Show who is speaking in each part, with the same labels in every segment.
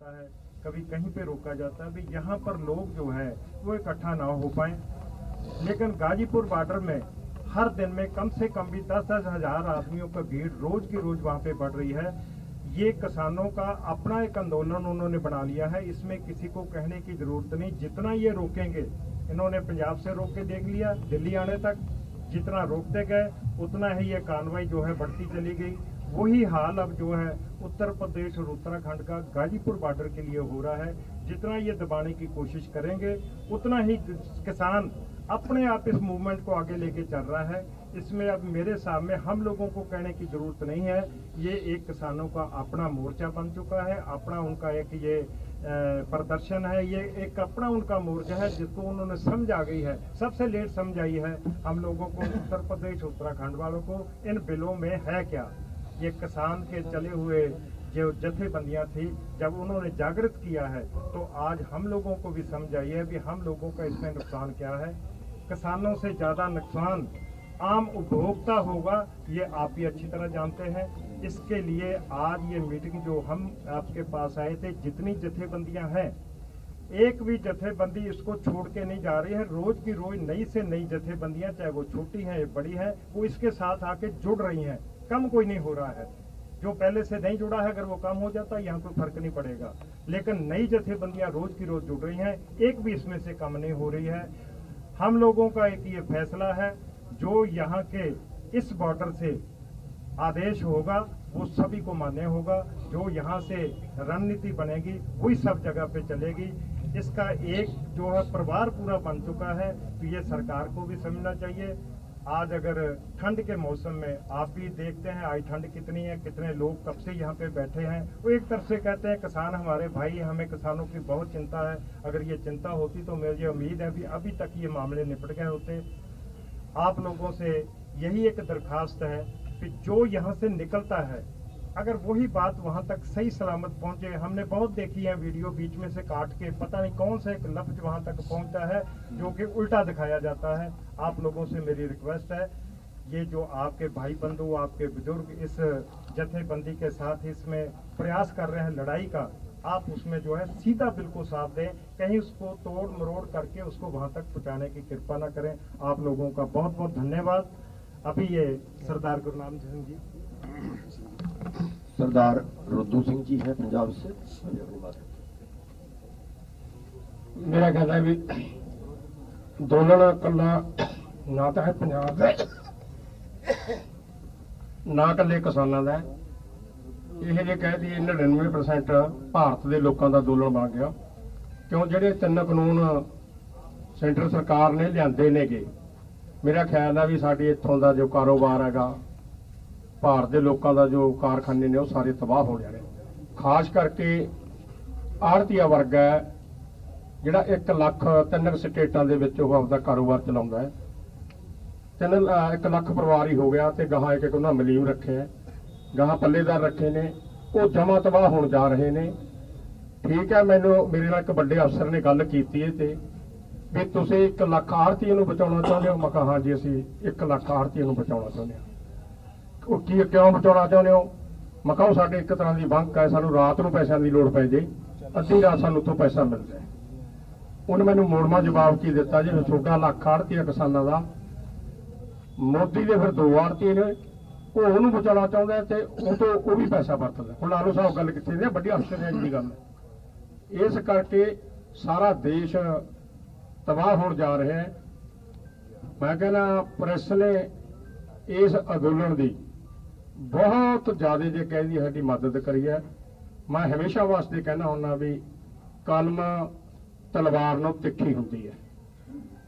Speaker 1: जाता है, कभी कहीं पे रोका जाता है भी यहाँ पर लोग जो है, वो इकट्ठा ना हो पाए। लेकिन गाजीपुर बॉर्डर में हर दिन में कम से कम भी दस दस हज़ार आदमियों का भीड़ रोज की रोज वहाँ पे बढ़ रही है। ये किसानों का अपना एक आंदोलन उन्होंने बना लिया है। इसमें किसी को कहने की ज़रूरत नहीं। जितना ये रोकेंगे, इन्होंने पंजाब से रोक के देख लिया, दिल्ली आने तक जितना रोकते गए, उतना ही ये कार्रवाई जो है बढ़ती चली गई। वही हाल अब जो है उत्तर प्रदेश और उत्तराखंड का गाजीपुर बॉर्डर के लिए हो रहा है। जितना ये दबाने की कोशिश करेंगे, उतना ही किसान अपने आप इस मूवमेंट को आगे लेके चल रहा है। इसमें अब मेरे सामने हम लोगों को कहने की ज़रूरत नहीं है। ये एक किसानों का अपना मोर्चा बन चुका है। अपना उनका एक ये प्रदर्शन है। ये एक अपना उनका मोर्चा है जिसको उन्होंने समझ आ गई है। सबसे लेट समझ आई है हम लोगों को, उत्तर प्रदेश, उत्तराखंड वालों को, इन बिलों में है क्या? ये किसान के चले हुए जो जथेबंदियाँ थी, जब उन्होंने जागृत किया है तो आज हम लोगों को भी समझ आई है कि हम लोगों का इसमें नुकसान क्या है। किसानों से ज़्यादा नुकसान आम उपभोक्ता होगा, ये आप भी अच्छी तरह जानते हैं। इसके लिए आज ये मीटिंग जो हम आपके पास आए थे, जितनी जथेबंदियाँ हैं, एक भी जथेबंदी इसको छोड़ के नहीं जा रही है। रोज की रोज नई से नई जथेबंदियाँ, चाहे वो छोटी हैं या बड़ी हैं, वो इसके साथ आके जुड़ रही हैं। कम कोई नहीं हो रहा है। जो पहले से नहीं जुड़ा है, अगर वो कम हो जाता है यहाँ कोई फ़र्क नहीं पड़ेगा। लेकिन नई जथेबंदियाँ रोज की रोज जुड़ रही हैं, एक भी इसमें से कम नहीं हो रही है। हम लोगों का एक ये फैसला है, जो यहाँ के इस बॉर्डर से आदेश होगा, वो सभी को मान्य होगा। जो यहाँ से रणनीति बनेगी, वही सब जगह पे चलेगी। इसका एक जो है, परिवार पूरा बन चुका है तो ये सरकार को भी समझना चाहिए। आज अगर ठंड के मौसम में आप भी देखते हैं आज ठंड कितनी है, कितने लोग कब से यहाँ पे बैठे हैं, वो एक तरफ़ से कहते हैं, किसान हमारे भाई हमें किसानों की बहुत चिंता है। अगर ये चिंता होती तो मुझे उम्मीद है भी अभी तक ये मामले निपट गए होते। आप लोगों से यही एक दरखास्त है कि जो यहाँ से निकलता है अगर वही बात वहाँ तक सही सलामत पहुँचे, हमने बहुत देखी है वीडियो बीच में से काट के, पता नहीं कौन सा एक लफ्ज वहाँ तक पहुँचता है, जो कि उल्टा दिखाया जाता है। आप लोगों से मेरी रिक्वेस्ट है, ये जो आपके भाई बंधु आपके बुज़ुर्ग इस जथेबंदी के साथ इसमें प्रयास कर रहे हैं लड़ाई का, आप उसमें जो है सीधा बिल को साथ दें। कहीं उसको तोड़ मरोड़ करके उसको वहाँ तक पहुँचाने की कृपा ना करें। आप लोगों का बहुत बहुत धन्यवाद। अभी ये सरदार गुरनाम सिंह जी
Speaker 2: सरदार रुद्दू सिंह जी है पंजाब से अभी अपनी बात रखें।
Speaker 3: ਮੇਰਾ ਕਹਿੰਦਾ ਵੀ ਦੋਲਣ ਕੱਲਾ ਨਾ ਤਾਂ ਹੈ ਪੰਜਾਬ ਦਾ ਨਾ ਕੱਲੇ ਕਿਸਾਨਾਂ ਦਾ ਹੈ। ਇਹ ਜੇ ਕਹਿ ਦਈਏ 99% ਭਾਰਤ ਦੇ ਲੋਕਾਂ ਦਾ ਦੋਲਣ ਬਣ ਗਿਆ ਕਿਉਂ ਜਿਹੜੇ ਤਿੰਨ ਕਾਨੂੰਨ ਸੈਂਟਰ ਸਰਕਾਰ ਨੇ ਲਿਆਂਦੇ ਨੇਗੇ ਮੇਰਾ ਖਿਆਲ ਆ ਵੀ ਸਾਡੇ ਇੱਥੋਂ ਦਾ ਜੋ ਕਾਰੋਬਾਰ ਹੈਗਾ ਭਾਰਤ ਦੇ ਲੋਕਾਂ ਦਾ ਜੋ ਕਾਰਖਾਨੇ ਨੇ ਉਹ ਸਾਰੇ ਤਬਾਹ ਹੋ ਜਾਣੇ। ਖਾਸ ਕਰਕੇ ਆੜਤੀਆ ਵਰਗ ਹੈ, ਜਿਹੜਾ 1 ਲੱਖ ਤਿੰਨ ਕੁ ਸਟੇਟਾਂ ਦੇ ਵਿੱਚ ਉਹ ਆਪਦਾ ਕਾਰੋਬਾਰ ਚਲਾਉਂਦਾ ਹੈ। ਤਿੰਨ 1 ਲੱਖ ਪਰਿਵਾਰ ਹੀ ਹੋ ਗਿਆ ਤੇ ਗਾਹਾਂ ਇੱਕ ਉਹਨਾਂ ਮਲੀਮ ਰੱਖੇ ਹੈ। ਗਾਹਾਂ ਪੱਲੇਦਾਰ ਰੱਖੇ ਨੇ, ਉਹ ਜਮਾ ਤਬਾਹ ਹੋਣ ਜਾ ਰਹੇ ਨੇ। ਠੀਕ ਹੈ, ਮੈਨੂੰ, ਮੇਰੇ ਨਾਲ ਇੱਕ ਵੱਡੇ ਅਫਸਰ ਨੇ ਗੱਲ ਕੀਤੀ ਹੈ ਤੇ ਵੀ ਤੁਸੀਂ 1 ਲੱਖ ਆੜਤੀਆਂ ਨੂੰ ਬਚਾਉਣਾ ਚਾਹੁੰਦੇ ਹੋ? ਮੈਂ ਕਿਹਾ ਜੀ, ਅਸੀਂ 1 ਲੱਖ ਆੜਤੀਆਂ ਨੂੰ ਬਚਾਉਣਾ ਚਾਹੁੰਦੇ ਹਾਂ। ਉਹ ਕੀ ਕਿਉਂ ਬਚਾਉਣਾ ਚਾਹੁੰਦੇ ਹੋ? ਮੈਂ ਕਿਹਾ ਸਾਡੇ ਇੱਕ ਤਰ੍ਹਾਂ ਦੀ ਬੈਂਕ ਹੈ, ਸਾਨੂੰ ਰਾਤ ਨੂੰ ਪੈਸਿਆਂ ਦੀ ਲੋੜ ਪੈ ਜੇ, ਅੱਧੀ ਰਾਤ ਸਾਨੂੰ ਉੱਥੋਂ ਪੈਸਾ ਮਿਲਦਾ ਉਹਨੇ ਮੈਨੂੰ ਮੋੜਮਾ ਜਵਾਬ ਕੀ ਦਿੱਤਾ ਜੀ? ਛੋਟਾ ਲੱਖ ਆੜਤੀਆ ਕਿਸਾਨਾਂ ਦਾ। ਮੋਦੀ ਦੇ ਫਿਰ ਦੋ ਆੜਤੀ ਨੇ। ਉਹ ਉਹਨੂੰ ਬਚਾਉਣਾ ਚਾਹੁੰਦਾ ਹੈ ਤੇ ਉਹ ਤੋਂ ਉਹ ਵੀ ਪੈਸਾ ਵਰਤਦਾ। ਹੁਣ ਲਾਲੂ ਸਾਹਿਬ ਗੱਲ ਕਿੱਥੇ ਦੀ ਹੈ ਵੱਡੀ ਅਫਸਰ ਦੀ ਗੱਲ ਹੈ। ਇਸ ਕਰਕੇ ਸਾਰਾ ਦੇਸ਼ ਤਬਾਹ ਹੋਣ ਜਾ ਰਿਹਾ ਹੈ। ਮੈਂ ਕਹਿੰਦਾ, ਪ੍ਰੈਸ ਨੇ ਇਸ ਅੰਦੋਲਨ ਦੀ ਬਹੁਤ ਜ਼ਿਆਦਾ ਜੇ ਕਹਿੰਦੀ ਸਾਡੀ ਮਦਦ ਕਰੀ ਹੈ। ਮੈਂ ਹਮੇਸ਼ਾ ਵਾਸਤੇ ਕਹਿੰਦਾ ਹੁੰਦਾ ਵੀ ਕਲਮ ਤਲਵਾਰ ਨੂੰ ਤਿੱਖੀ ਹੁੰਦੀ ਹੈ।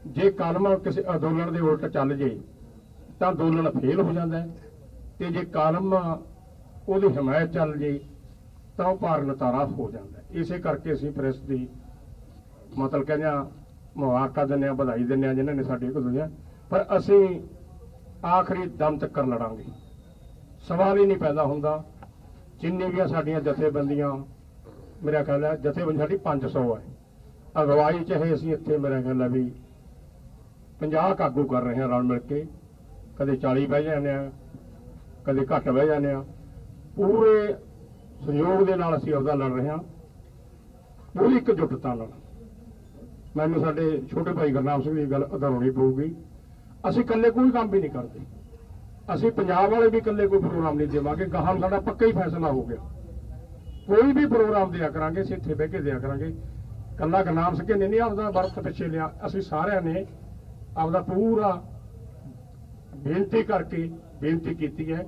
Speaker 3: ਜੇ ਕਲਮ ਕਿਸੇ ਅੰਦੋਲਨ ਦੇ ਉਲਟ ਚੱਲ ਜੇ, ਤਾਂ ਅੰਦੋਲਨ ਫੇਲ ਹੋ ਜਾਂਦਾ ਹੈ ਤੇ ਜੇ ਕਲਮ ਉਹਦੀ ਹਮਾਇਤ ਚੱਲ ਜੇ, ਤਾਂ ਉਹ ਭਾਰ ਨਤਾਰਾ ਹੋ ਜਾਂਦਾ ਇਸੇ ਕਰਕੇ ਅਸੀਂ ਪ੍ਰੈਸ ਦੀ ਮਤਲਬ ਕਹਿੰਦੇ ਆ ਮੁਬਾਰਕਾਂ ਦਿੰਦੇ ਆ ਵਧਾਈ ਦਿੰਦੇ ਆ ਜਿਨ੍ਹਾਂ ਨੇ ਸਾਡੇ ਕੋਲ ਦੁਨੀਆ ਪਰ ਅਸੀਂ ਆਖਰੀ ਦਮ ਤੱਕ ਲੜਾਂਗੇ। ਸਵਾਲ ਹੀ ਨਹੀਂ ਪੈਦਾ ਹੁੰਦਾ। ਜਿੰਨੀ ਵੀ ਸਾਡੀਆਂ ਜਥੇਬੰਦੀਆਂ, ਮੇਰਾ ਖਿਆਲ ਹੈ ਜਥੇਬੰਦੀ ਸਾਡੀ 500 ਹੈ ਅਗਵਾਈ ਚਾਹੇ ਅਸੀਂ ਇੱਥੇ ਮੇਰਾ ਖਿਆਲ ਹੈ ਵੀ 50 ਕਾਗੂ ਕਰ ਰਹੇ ਹਾਂ ਰਲ ਮਿਲ ਕੇ। ਕਦੇ 40 ਬਹਿ ਜਾਂਦੇ ਆ, ਕਦੇ ਘੱਟ ਬਹਿ ਜਾਂਦੇ ਆ। ਪੂਰੇ ਸਹਿਯੋਗ ਦੇ ਨਾਲ ਅਸੀਂ ਅਹੁਦਾ ਲੜ ਰਹੇ ਹਾਂ ਪੂਰੀ ਇਕਜੁੱਟਤਾ ਨਾਲ। ਮੈਨੂੰ ਸਾਡੇ ਛੋਟੇ ਭਾਈ ਗੁਰਨਾਮ ਸਿੰਘ ਦੀ ਗੱਲ ਅਧਾਰਣੀ ਪਊਗੀ। ਅਸੀਂ ਇਕੱਲੇ ਕੋਈ ਕੰਮ ਵੀ ਨਹੀਂ ਕਰਦੇ। ਅਸੀਂ ਪੰਜਾਬ ਵਾਲੇ ਵੀ ਇਕੱਲੇ ਕੋਈ ਪ੍ਰੋਗਰਾਮ ਨਹੀਂ ਦੇਵਾਂਗੇ, ਗਾਹਾਂ ਸਾਡਾ ਪੱਕਾ ਹੀ ਫੈਸਲਾ ਹੋ ਗਿਆ। ਕੋਈ ਵੀ ਪ੍ਰੋਗਰਾਮ ਦਿਆ ਕਰਾਂਗੇ, ਅਸੀਂ ਇੱਥੇ ਬਹਿ ਕੇ ਦਿਆ ਕਰਾਂਗੇ। ਕੱਲਾ ਗਨਾਮ ਸਿੰਘ ਨੇ ਨਹੀਂ ਆਪਦਾ ਵਰਤ ਪਿੱਛੇ ਲਿਆ, ਅਸੀਂ ਸਾਰਿਆਂ ਨੇ ਆਪਦਾ ਪੂਰਾ ਬੇਨਤੀ ਕਰਕੇ ਬੇਨਤੀ ਕੀਤੀ ਹੈ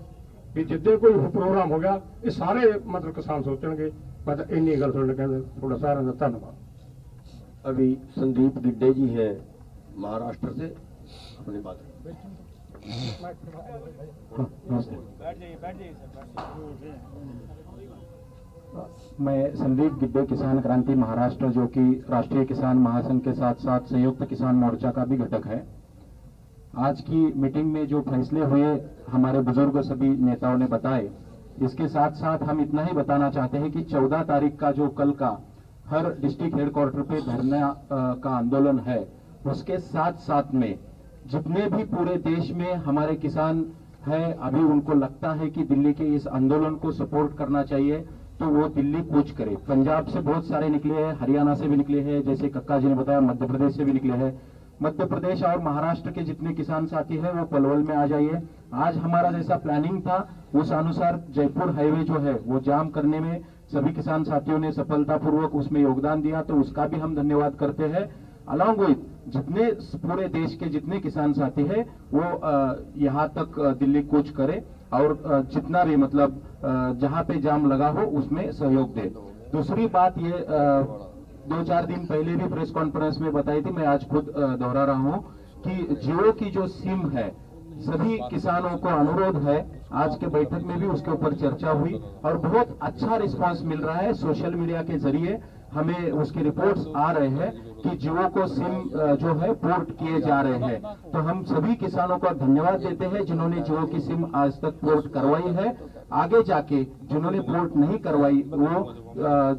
Speaker 3: ਵੀ ਜਿੱਦੇ ਕੋਈ ਪ੍ਰੋਗਰਾਮ ਹੋ ਗਿਆ, ਇਹ ਸਾਰੇ ਮਤਲਬ ਕਿਸਾਨ ਸੋਚਣਗੇ। ਮੈਂ ਤਾਂ ਇੰਨੀ ਗੱਲ ਸੁਣਨ ਕਹਿੰਦਾ ਥੋੜਾ ਸਾਰਿਆਂ ਦਾ ਧੰਨਵਾਦ।
Speaker 2: ਅਭੀ ਸੰਦੀਪ
Speaker 4: ਗਿੱਡੇ ਜੀ ਹੈ ਮਹਾਰਾਸ਼ਟਰ ਦੇ, ਆਪਣੀ ਬਾਤ।
Speaker 5: मैं संदीप गिड्डे किसान क्रांति महाराष्ट्र, जो कि राष्ट्रीय किसान महासंघ के साथ साथ संयुक्त किसान मोर्चा का भी घटक है। आज की मीटिंग में जो फैसले हुए, हमारे बुज़ुर्ग सभी नेताओं ने बताए, इसके साथ साथ हम इतना ही बताना चाहते हैं कि 14 तारीख का जो कल का हर डिस्ट्रिक्ट हेडक्वार्टर पे धरना का आंदोलन है, उसके साथ साथ में जितने भी पूरे देश में हमारे किसान है, अभी उनको लगता है कि दिल्ली के इस आंदोलन को सपोर्ट करना चाहिए तो वो दिल्ली कूच करे। पंजाब से बहुत सारे निकले हैं, हरियाणा से भी निकले हैं, जैसे कक्का जी ने बताया, मध्य प्रदेश से भी निकले हैं। मध्य प्रदेश और महाराष्ट्र के जितने किसान साथी हैं, वो पलवल में आ जाइए। आज हमारा जैसा प्लानिंग था, उस अनुसार जयपुर हाईवे जो है, वो जाम करने में सभी किसान साथियों ने सफलतापूर्वक उसमें योगदान दिया तो उसका भी हम धन्यवाद करते हैं। अलॉन्ग विथ जितने पूरे देश के जितने किसान साथी हैं, वो यहाँ तक दिल्ली कूच करे और जितना भी मतलब जहाँ पे जाम लगा हो, उसमें सहयोग दे। दूसरी बात ये दो चार दिन पहले भी प्रेस कॉन्फ्रेंस में बताई थी, मैं आज खुद दोहरा रहा हूँ कि जियो की जो सिम है, सभी किसानों को अनुरोध है, आज के बैठक में भी उसके ऊपर चर्चा हुई और बहुत अच्छा रिस्पांस मिल रहा है सोशल मीडिया के ज़रिए। हमें उसकी रिपोर्ट्स आ रहे हैं कि जियो को सिम जो है, पोर्ट किए जा रहे हैं। तो हम सभी किसानों को धन्यवाद देते हैं जिन्होंने जियो की सिम आज तक पोर्ट करवाई है। आगे जाके जिन्होंने पोर्ट नहीं करवाई, वो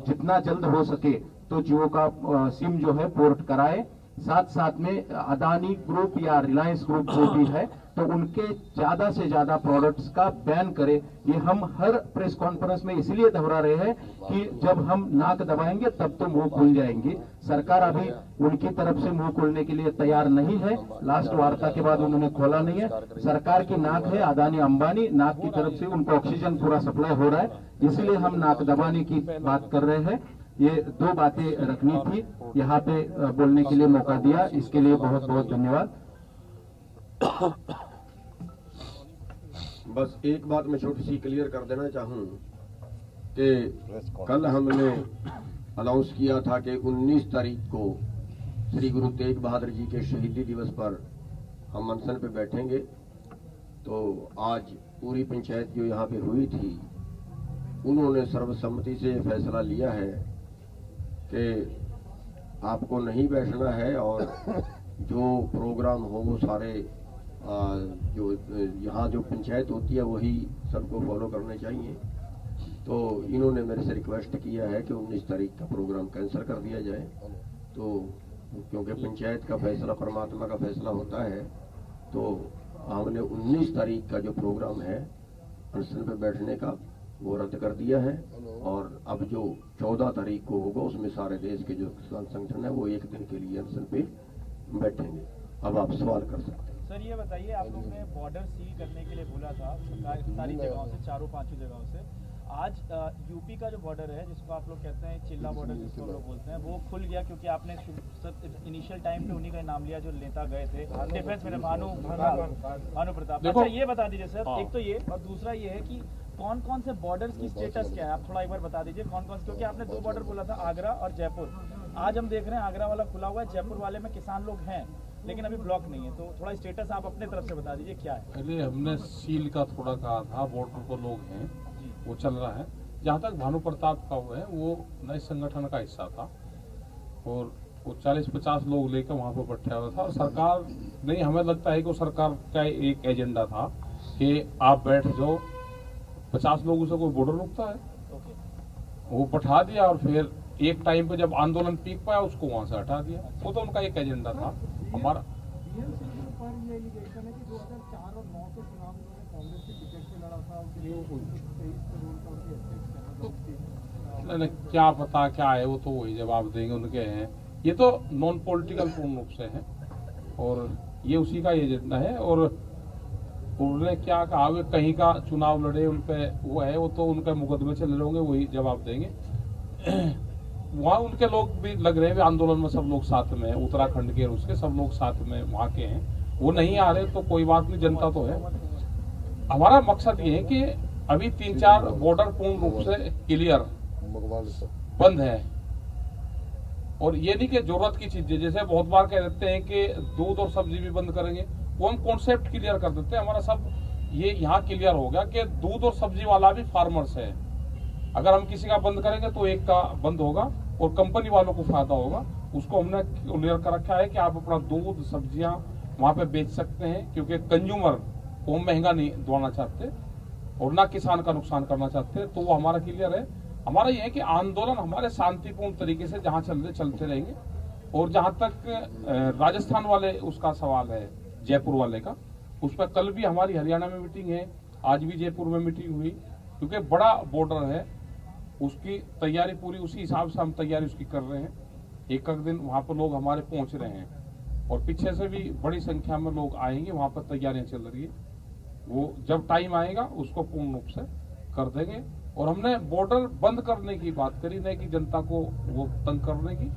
Speaker 5: जितना जल्द हो सके तो जियो का सिम जो है, पोर्ट कराए। साथ साथ में अदानी ग्रुप या रिलायंस ग्रुप जो भी है तो उनके ज़्यादा से ज़्यादा प्रोडक्ट्स का बैन करें। ये हम हर प्रेस कॉन्फ्रेंस में इसलिए दोहरा रहे हैं कि जब हम नाक दबाएँगे, तब तो मुँह खुल जाएँगे। सरकार अभी उनकी तरफ़ से मुँह खोलने के लिए तैयार नहीं है। लास्ट वार्ता के बाद उन्होंने खोला नहीं है। सरकार की नाक है, अदानी अंबानी, नाक की तरफ़ से उनको ऑक्सीजन पूरा सप्लाई हो रहा है। इसलिए हम नाक दबाने की बात कर रहे हैं। ये दो बातें रखनी थी। यहाँ पे बोलने के लिए मौका दिया। इसके लिए बहुत बहुत धन्यवाद।
Speaker 2: बस एक बात मैं छोटी सी क्लियर कर देना चाहूँ कि कल हमने अनाउंस किया था कि 19 तारीख को श्री गुरु तेग बहादुर जी के शहीदी दिवस पर हम अनशन पे बैठेंगे। तो आज पूरी पंचायत जो यहाँ पे हुई थी उन्होंने सर्वसम्मति से फैसला लिया है कि आपको नहीं बैठना है और जो प्रोग्राम हो वो सारे जो यहाँ जो पंचायत होती है, वही सबको फॉलो करने चाहिए। तो इन्होंने मेरे से रिक्वेस्ट किया है कि 19 तारीख का प्रोग्राम कैंसिल कर दिया जाए। तो क्योंकि पंचायत का फैसला, परमात्मा का फैसला होता है तो हमने 19 तारीख का जो प्रोग्राम है अनशन पे बैठने का, वो रद्द कर दिया है। और अब जो 14 तारीख को होगा, उसमें सारे देश के जो किसान संगठन है, वो एक दिन के लिए अनशन पे बैठेंगे। अब आप सवाल कर सकते हैं।
Speaker 4: सर ये बताइए आप लोग ने बॉर्डर सील करने के लिए बोला था सरकार सारी जगहों से चारों पाँचों जगहों से। आज यूपी का जो बॉर्डर है जिसको आप लोग कहते हैं चिल्ला बॉर्डर जिसको हम लोग बोलते हैं वो खुल गया क्योंकि आपने इनिशियल टाइम पे उन्हीं का नाम लिया जो नेता गए थे। डिफेंस में भानु भानु प्रताप। अच्छा ये बता दीजिए सर एक तो ये और दूसरा ये है कि कौन कौन से बॉर्डर की स्टेटस क्या है? आप थोड़ा एक बार बता दीजिए कौन कौन से क्योंकि आपने दो बॉर्डर बोला था आगरा और जयपुर। आज हम देख रहे हैं आगरा वाला खुला हुआ है जयपुर वाले में किसान लोग हैं। लेकिन अभी ब्लॉक नहीं है तो थोड़ा स्टेटस आप अपने तरफ़ से बता दीजिए क्या है।
Speaker 6: पहले हमने सील का थोड़ा कहा था बॉर्डर पर लोग हैं वो चल रहा है। जहाँ तक भानु प्रताप का वो है वो नए संगठन का हिस्सा था। और वो चालीस पचास लोग लेकर वहाँ पर बैठा हुआ था। और सरकार नहीं हमें लगता है कि वो सरकार का एक एजेंडा था कि आप बैठ जाओ। पचास लोगों से कोई बॉर्डर रुकता है। वो बैठा दिया और फिर एक टाइम पे जब आंदोलन पीक पाया उसको वहाँ से हटा दिया। वो तो उनका एक एजेंडा था। हमारा
Speaker 7: बीएमसी के ऊपर ये एलिगेशन कि 2004 और 9 के चुनाव में उन्होंने कांग्रेस के टिकट से लड़ा था उसके लिए तेईस करोड़ का उनकी अध्यक्ष
Speaker 6: नहीं, क्या पता क्या है, वो तो वही जवाब देंगे उनके हैं। ये तो नॉन पॉलिटिकल पूर्ण रूप से है और ये उसी का एजेंडा है और उन्होंने क्या कहा वे कहीं का चुनाव लड़े उन पे वो है, वो तो उनके मुकदमे रहे होंगे, वही जवाब देंगे। वहाँ उनके लोग भी लग रहे हैं आंदोलन में सब लोग साथ में हैं, उत्तराखंड के उसके सब लोग साथ में वहाँ के हैं। वो नहीं आ रहे तो कोई बात नहीं, जनता तो है। हमारा मकसद ये है कि अभी तीन चार बॉर्डर पूर्ण रूप से क्लियर बंद है। और ये नहीं कि ज़रूरत की चीज़ें, जैसे बहुत बार कह देते हैं कि दूध और सब्ज़ी भी बंद करेंगे, वो हम कॉन्सेप्ट क्लियर कर देते हैं। हमारा सब ये यहाँ क्लियर हो गया कि दूध और सब्ज़ी वाला भी फार्मर्स है। अगर हम किसी का बंद करेंगे तो एक का बंद होगा और कंपनी वालों को फ़ायदा होगा। उसको हमने क्लियर कर रखा है कि आप अपना दूध, सब्ज़ियाँ वहाँ पे बेच सकते हैं, क्योंकि कंज्यूमर को हम महँगा नहीं दौड़ना चाहते और ना किसान का नुकसान करना चाहते तो वो हमारा क्लियर है। हमारा ये है कि आंदोलन हमारे शांतिपूर्ण तरीके से जहाँ चल रहे, चलते रहेंगे। और जहाँ तक राजस्थान वाले उसका सवाल है, जयपुर वाले का, उस पर कल भी हमारी हरियाणा में मीटिंग है, आज भी जयपुर में मीटिंग हुई, क्योंकि बड़ा बॉर्डर है। उसकी तैयारी पूरी उसी हिसाब से हम तैयारी उसकी कर रहे हैं। एक एक दिन वहाँ पर लोग हमारे पहुँच रहे हैं। और पीछे से भी बड़ी संख्या में लोग आएँगे वहाँ पर तैयारियाँ चल रही है। वो जब टाइम आएगा उसको पूर्ण रूप से कर देंगे। और हमने बॉर्डर बंद करने की बात करी नहीं कि जनता को वो तंग करने की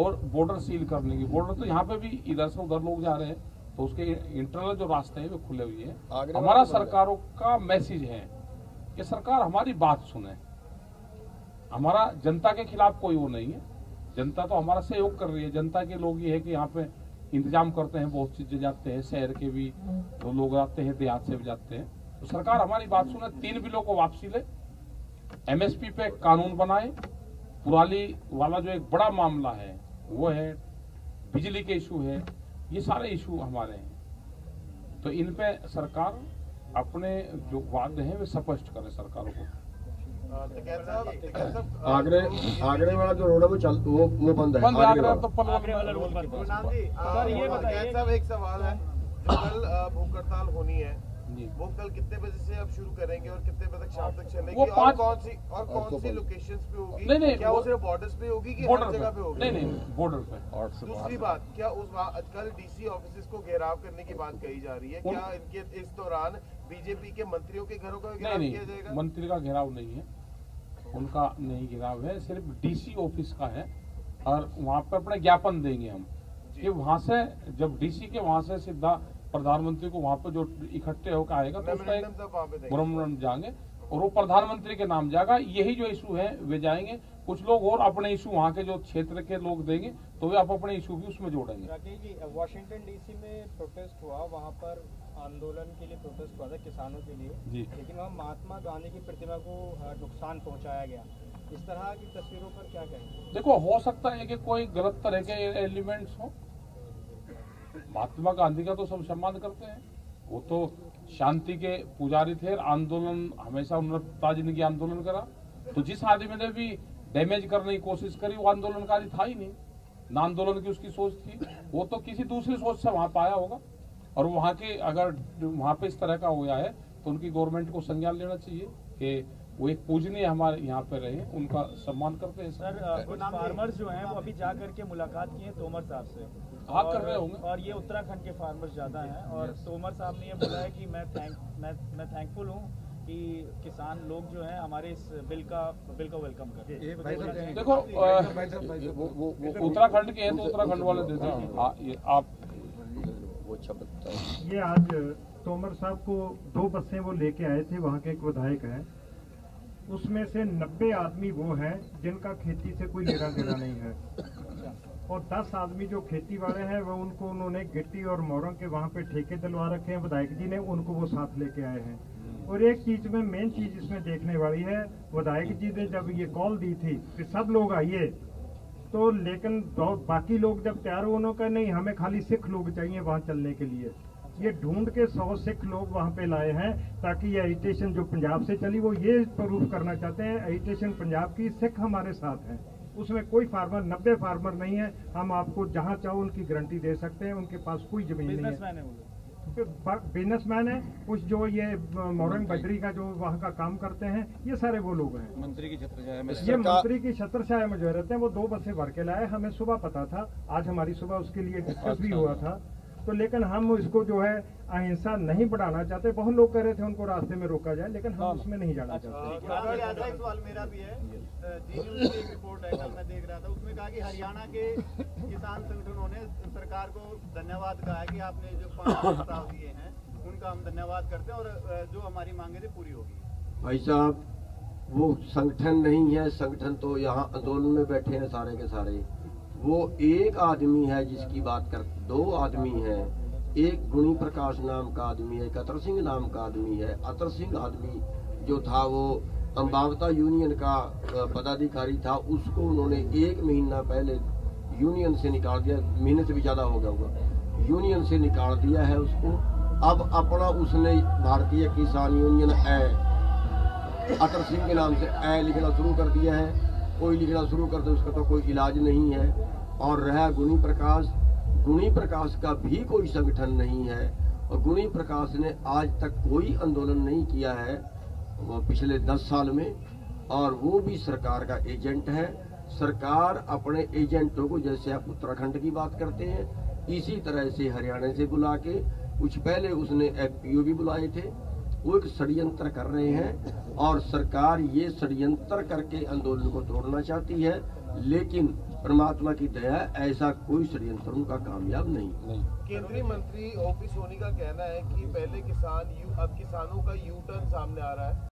Speaker 6: और बॉर्डर सील करने की। बॉर्डर तो यहाँ पे भी इधर से उधर लोग जा रहे हैं तो उसके इंटरनल जो रास्ते हैं वो खुले हुए हैं। हमारा सरकारों का मैसेज है कि सरकार हमारी बात सुने। हमारा जनता के खिलाफ कोई वो नहीं है। जनता तो हमारा सहयोग कर रही है। जनता के लोग ये है कि यहाँ पे इंतज़ाम करते हैं, बहुत चीज़ें जाते हैं। शहर के भी तो लोग आते हैं, देहात से भी जाते हैं। तो सरकार हमारी बात सुने, तीन बिलों को वापसी ले। एमएसपी पे कानून बनाए। पुराली वाला जो एक बड़ा मामला है, वो है, बिजली के इशू है, ये सारे इशू हमारे हैं। तो इन पे सरकार अपने जो वादे हैं, वे स्पष्ट करे सरकारों को।
Speaker 2: आगरे आगरे वाला जो रोड है वो चल वो वो बंद है
Speaker 6: बंद
Speaker 2: आगरे
Speaker 6: तो
Speaker 4: आगरे वाला रोड बंद है। सर, ये बताइए-
Speaker 8: साहब एक सवाल है। कल आ, भूख हड़ताल होनी है
Speaker 6: जी।
Speaker 8: वो कल कितने बजे से अब शुरू करेंगे और कितने बजे तक शाम तक चलेगी? और कौन सी और कौन सी लोकेशंस पे होगी?
Speaker 6: नहीं, नहीं,
Speaker 8: क्या वो सिर्फ़ बॉर्डर्स पे होगी कि हर जगह पे।
Speaker 6: पे
Speaker 8: होगी?
Speaker 6: नहीं नहीं बॉर्डर पे।
Speaker 8: और दूसरी बात क्या उस कल डीसी ऑफ़िस को घेराव करने की बात कही जा रही है? क्या इनके इस दौरान बीजेपी के मंत्रियों के घरों का घेराव किया जाएगा?
Speaker 6: मंत्री का घेराव नहीं है। उनका नहीं घेराव है सिर्फ़ डीसी ऑफ़िस का है और वहाँ पे अपना ज्ञापन देंगे हम कि वहाँ से जब डीसी के वहाँ से सीधा प्रधानमंत्री को वहाँ पर जो इकट्ठे होकर आएगा तो उसका एक जाएँगे और वो प्रधानमंत्री के नाम जाएगा। यही जो इशू है वे जाएँगे। कुछ लोग और अपने इशू वहाँ के जो क्षेत्र के लोग देंगे तो वे आप अपने इशू भी उसमें जोड़ेंगे।
Speaker 9: राकेश जी वॉशिंगटन डीसी में प्रोटेस्ट हुआ वहाँ पर आंदोलन के लिए प्रोटेस्ट हुआ था किसानों के लिए।
Speaker 6: जी।
Speaker 9: लेकिन वहाँ महात्मा गांधी की प्रतिमा को नुकसान पहुँचाया गया। इस तरह की तस्वीरों पर क्या कहेंगे?
Speaker 6: देखो हो सकता है कि कोई गलत तरह के एलिमेंट्स हो। महात्मा गांधी का तो सब सम्मान करते हैं। वो तो शांति के पुजारी थे आंदोलन हमेशा उन्होंने ज़िंदगी आंदोलन करा। तो जिस आदमी ने भी डैमेज करने की कोशिश करी वो आंदोलनकारी था ही नहीं। ना आंदोलन की उसकी सोच थी वो तो किसी दूसरी सोच से वहाँ पाया होगा। और वहाँ के अगर वहाँ पे इस तरह का हुआ है तो उनकी गवर्नमेंट को संज्ञान लेना चाहिए कि वो एक पूजनीय हमारे यहाँ पे रहे उनका सम्मान करते हैं।
Speaker 4: सर कुछ फार्मर्स जो हैं? वो अभी जा करके मुलाकात की है तोमर साहब से।
Speaker 6: हाँ, कर रहे होंगे।
Speaker 4: और ये उत्तराखंड के फार्मर्स ज़्यादा हैं और तोमर साहब ने ये बोला है कि मैं थैंक मैं मैं थैंकफुल हूँ। कि किसान लोग जो हैं हमारे इस बिल का बिल को वेलकम करते हैं।
Speaker 6: देखो उत्तराखंड के हैं तो उत्तराखंड वाले दे दें हाँ, ये आप
Speaker 2: वो अच्छा
Speaker 1: ये आज तोमर साहब को दो बसें वो लेके आए थे वहाँ के एक विधायक हैं। उसमें से 90 आदमी वो हैं जिनका खेती से कोई लेना देना नहीं है। और 10 आदमी जो खेती वाले हैं वो उनको उन्होंने गिट्टी और मोरों के वहाँ पे ठेके दिलवा रखे हैं। विधायक जी ने उनको वो साथ लेके आए हैं। और एक चीज़ में मेन चीज़ इसमें देखने वाली है, विधायक जी ने जब ये कॉल दी थी कि सब लोग आइए तो लेकिन बाकी लोग जब तैयार हुए, उन्होंने कहा, नहीं, हमें खाली सिख लोग चाहिए वहाँ चलने के लिए। ये ढूंढ के सौ सिख लोग वहाँ पे लाए हैं, ताकि ये एजिटेशन जो पंजाब से चली, वो ये प्रूफ करना चाहते हैं एजिटेशन पंजाब की सिख हमारे साथ हैं। उसमें कोई फार्मर नब्बे फार्मर नहीं है। हम आपको जहाँ चाहो उनकी गारंटी दे सकते हैं, उनके पास कोई ज़मीन नहीं है।
Speaker 4: बिजनेसमैन है
Speaker 1: है कुछ जो ये मोरंग बजरी का जो वहाँ का काम करते हैं ये सारे वो लोग हैं।
Speaker 10: मंत्री की छत्रछाया में
Speaker 1: ये मंत्री की छत्र छाया में जो रहते हैं वो दो बसे भर के लाए हमें सुबह पता था आज हमारी सुबह उसके लिए डिस्कस भी हुआ था। तो लेकिन हम इसको जो है अहिंसा नहीं बढ़ाना चाहते। बहुत लोग कह रहे थे उनको रास्ते में रोका जाए लेकिन हम उसमें नहीं जाना चाहते।
Speaker 9: काफ़ी ऐसा ही सवाल मेरा भी है एक रिपोर्ट है कल मैं देख रहा था उसमें कहा कि हरियाणा के किसान संगठनों ने सरकार को धन्यवाद कहा है कि आपने जो पाँच प्रस्ताव दिए हैं उनका हम धन्यवाद करते हैं और जो हमारी मांगे थी पूरी होगी।
Speaker 2: भाई साहब वो संगठन नहीं है संगठन तो यहाँ आंदोलन में बैठे हैं सारे के सारे। वो एक आदमी है जिसकी बात कर, दो आदमी हैं। एक गुणी प्रकाश नाम का आदमी है, एक अतर सिंह नाम का आदमी है। अतर सिंह आदमी जो था, वो अम्बावता यूनियन का पदाधिकारी था। उसको उन्होंने एक महीना पहले यूनियन से निकाल दिया। महीने से भी ज़्यादा हो गया होगा। यूनियन से निकाल दिया है उसको। अब अपना उसने भारतीय किसान यूनियन, ए, अतर सिंह के नाम से ए लिखना शुरू कर दिया है। कोई लिखना शुरू कर दे उसका तो कोई इलाज नहीं है। और रहा गुणी प्रकाश गुणी प्रकाश का भी कोई संगठन नहीं है। और गुणी प्रकाश ने आज तक कोई आंदोलन नहीं किया है, वो पिछले दस साल में। और वो भी सरकार का एजेंट है। सरकार अपने एजेंटों को, जैसे आप उत्तराखंड की बात करते हैं, इसी तरह से हरियाणा से बुला के, कुछ पहले उसने एफपीओ भी बुलाए थे। वो एक षडयंत्र कर रहे हैं और सरकार ये षडयंत्र करके आंदोलन को तोड़ना चाहती है लेकिन परमात्मा की दया ऐसा कोई षडयंत्र उनका कामयाब नहीं।
Speaker 6: नहीं।
Speaker 8: केंद्रीय मंत्री ओपी सोनी का कहना है कि पहले किसान अब किसानों का यू टर्न सामने आ रहा है।